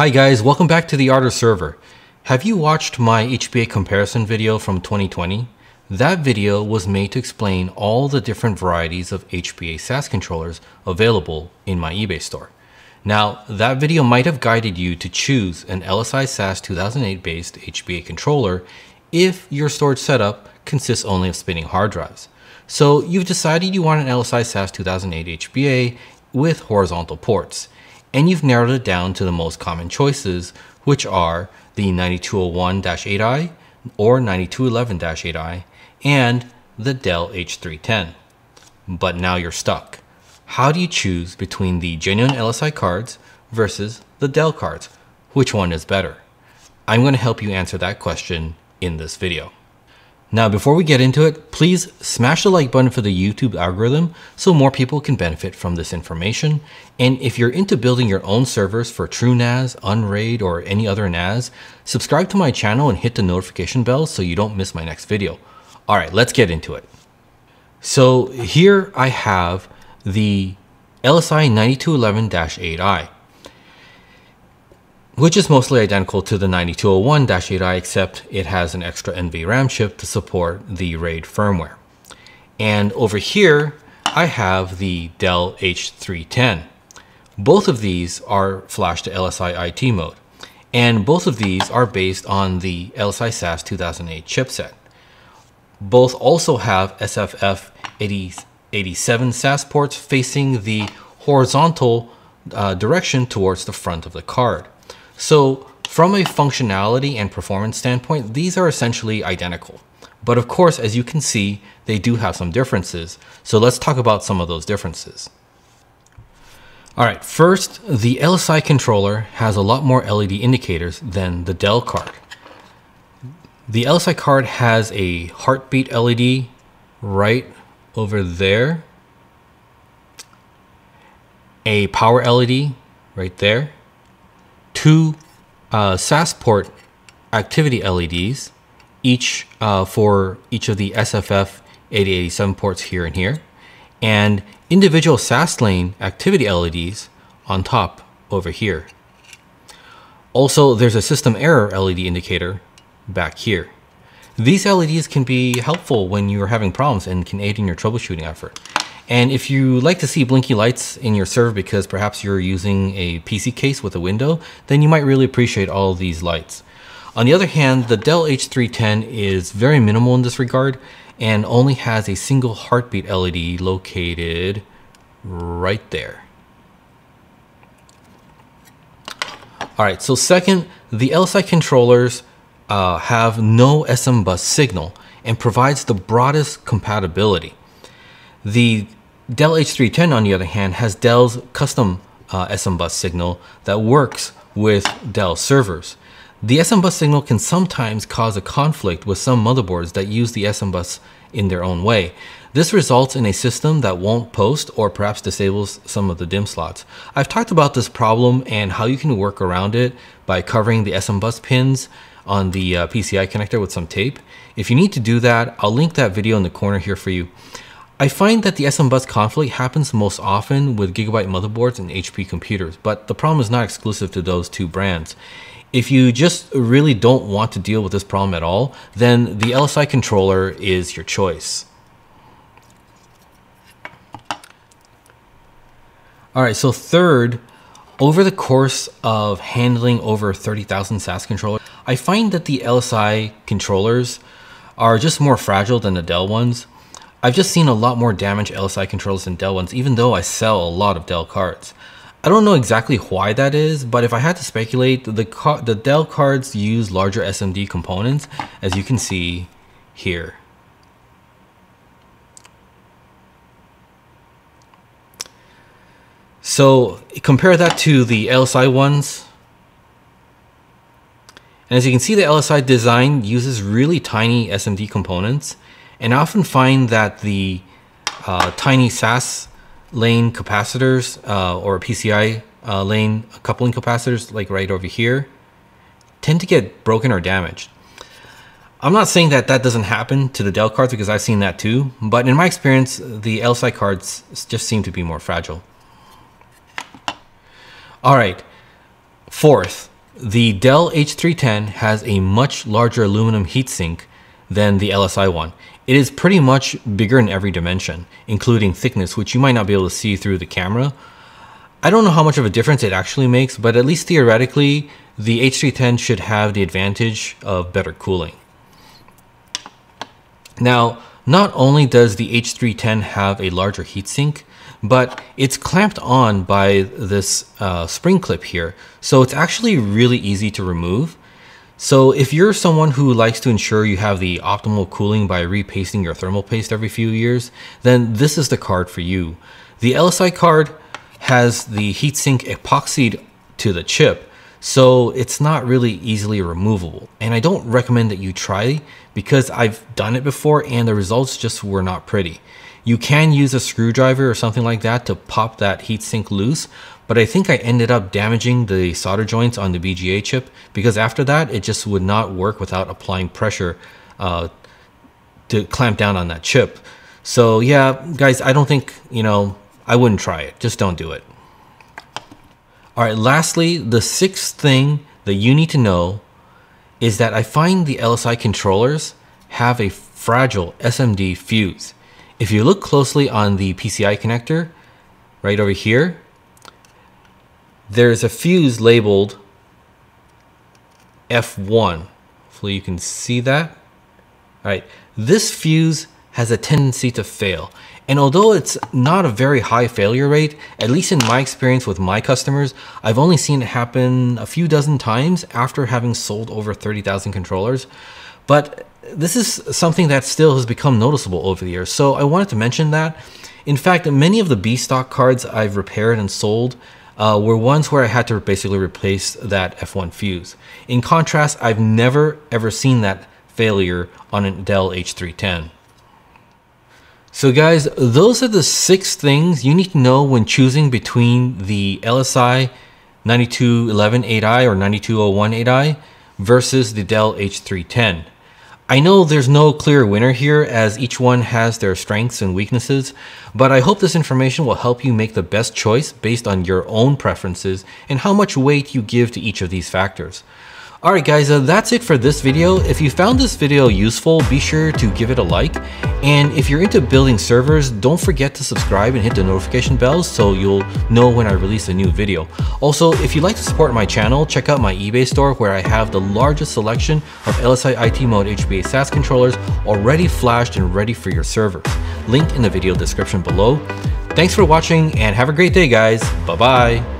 Hi guys, welcome back to the Art of Server. Have you watched my HBA comparison video from 2020? That video was made to explain all the different varieties of HBA SAS controllers available in my eBay store. Now, that video might have guided you to choose an LSI SAS 2008 based HBA controller if your storage setup consists only of spinning hard drives. So you've decided you want an LSI SAS 2008 HBA with horizontal ports and you've narrowed it down to the most common choices, which are the 9201-8i or 9211-8i and the Dell H310. But now you're stuck. How do you choose between the genuine LSI cards versus the Dell cards? Which one is better? I'm going to help you answer that question in this video. Now, before we get into it, please smash the like button for the YouTube algorithm so more people can benefit from this information. And if you're into building your own servers for TrueNAS, Unraid, or any other NAS, subscribe to my channel and hit the notification bell so you don't miss my next video. All right, let's get into it. So here I have the LSI 9211-8i which is mostly identical to the 9201-8i except it has an extra NVRAM chip to support the RAID firmware. And over here, I have the Dell H310. Both of these are flash to LSI IT mode, and both of these are based on the LSI SAS 2008 chipset. Both also have SFF 80, 87 SAS ports facing the horizontal uh, direction towards the front of the card. So from a functionality and performance standpoint, these are essentially identical. But of course, as you can see, they do have some differences. So let's talk about some of those differences. All right, first, the LSI controller has a lot more LED indicators than the Dell card. The LSI card has a heartbeat LED right over there, a power LED right there, two uh, SAS port activity LEDs, each uh, for each of the SFF 8087 ports here and here, and individual SAS lane activity LEDs on top over here. Also, there's a system error LED indicator back here. These LEDs can be helpful when you're having problems and can aid in your troubleshooting effort. And if you like to see blinky lights in your server because perhaps you're using a PC case with a window, then you might really appreciate all these lights. On the other hand, the Dell H310 is very minimal in this regard and only has a single heartbeat LED located right there. All right, so second, the LSI controllers uh, have no SMBus signal and provides the broadest compatibility. The Dell H310, on the other hand, has Dell's custom uh, SMBus signal that works with Dell servers. The SMBus signal can sometimes cause a conflict with some motherboards that use the SMBus in their own way. This results in a system that won't post or perhaps disables some of the DIMM slots. I've talked about this problem and how you can work around it by covering the SMBus pins on the uh, PCI connector with some tape. If you need to do that, I'll link that video in the corner here for you. I find that the SMBus conflict happens most often with Gigabyte motherboards and HP computers, but the problem is not exclusive to those two brands. If you just really don't want to deal with this problem at all, then the LSI controller is your choice. All right, so third, over the course of handling over 30,000 SAS controllers, I find that the LSI controllers are just more fragile than the Dell ones. I've just seen a lot more damaged LSI controllers than Dell ones, even though I sell a lot of Dell cards. I don't know exactly why that is, but if I had to speculate, the, the Dell cards use larger SMD components, as you can see here. So compare that to the LSI ones. And as you can see, the LSI design uses really tiny SMD components and I often find that the uh, tiny SAS lane capacitors uh, or PCI uh, lane coupling capacitors, like right over here, tend to get broken or damaged. I'm not saying that that doesn't happen to the Dell cards because I've seen that too, but in my experience, the LSI cards just seem to be more fragile. All right, fourth, The Dell H310 has a much larger aluminum heatsink than the LSI one. It is pretty much bigger in every dimension, including thickness, which you might not be able to see through the camera. I don't know how much of a difference it actually makes, but at least theoretically, the H310 should have the advantage of better cooling. Now, not only does the H310 have a larger heatsink, but it's clamped on by this uh, spring clip here. So it's actually really easy to remove. So if you're someone who likes to ensure you have the optimal cooling by repasting your thermal paste every few years, then this is the card for you. The LSI card has the heatsink epoxied to the chip, so it's not really easily removable. And I don't recommend that you try because I've done it before and the results just were not pretty. You can use a screwdriver or something like that to pop that heatsink loose, but I think I ended up damaging the solder joints on the BGA chip because after that, it just would not work without applying pressure uh, to clamp down on that chip. So yeah, guys, I don't think, you know, I wouldn't try it. Just don't do it. All right, lastly, the sixth thing that you need to know is that I find the LSI controllers have a fragile SMD fuse. If you look closely on the PCI connector, right over here, there's a fuse labeled F1. Hopefully you can see that. All right, this fuse has a tendency to fail. And although it's not a very high failure rate, at least in my experience with my customers, I've only seen it happen a few dozen times after having sold over 30,000 controllers. But this is something that still has become noticeable over the years. So I wanted to mention that. In fact, many of the B stock cards I've repaired and sold uh, were ones where I had to basically replace that F1 fuse. In contrast, I've never ever seen that failure on a Dell H310. So guys, those are the six things you need to know when choosing between the LSI 9211 8i or 9201 8i versus the Dell H310. I know there's no clear winner here as each one has their strengths and weaknesses, but I hope this information will help you make the best choice based on your own preferences and how much weight you give to each of these factors. Alright guys, uh, that's it for this video. If you found this video useful, be sure to give it a like. And if you're into building servers, don't forget to subscribe and hit the notification bells so you'll know when I release a new video. Also, if you'd like to support my channel, check out my eBay store where I have the largest selection of LSI IT Mode HBA SAS controllers already flashed and ready for your servers. Link in the video description below. Thanks for watching and have a great day guys. Bye bye.